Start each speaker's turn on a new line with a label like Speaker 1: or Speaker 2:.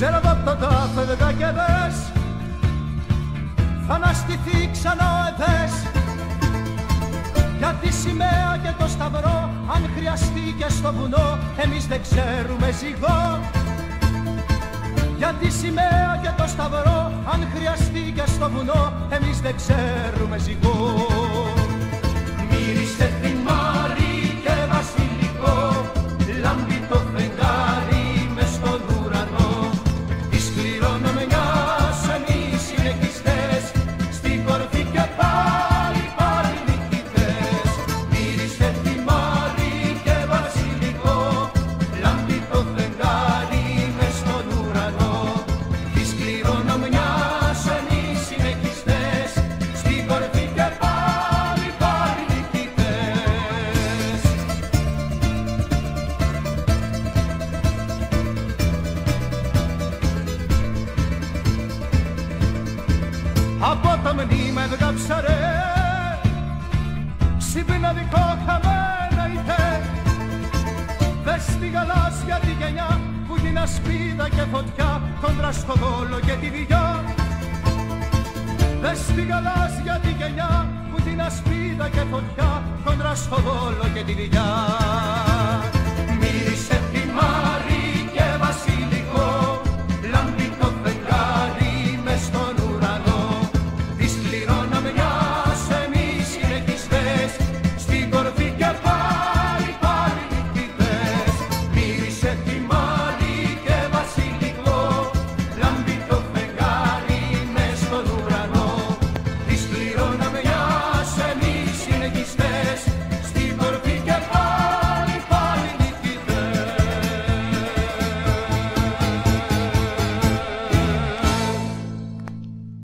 Speaker 1: κάτω τα φεύγα και δες. Θα αναστηθεί ξανά ο Εδές για τη σημαία και το σταυρό αν χρειαστεί και στο βουνό εμείς δεν ξέρουμε ζυγό. Για τη σημαία και το σταυρό αν χρειαστεί και στο βουνό εμείς δεν ξέρουμε ζυγό από το μνήμα έβγαψα ρε συμπναδικό χαμένα ητέ Δες τη γαλάζια τη γενιά που γίνει ασπίδα και φωτιά κόντρα στο βόλο και τη βιλιά Δες τη γαλάζια τη γενιά που την ασπίδα και φωτιά κόντρα στο βόλο και τη βιλιά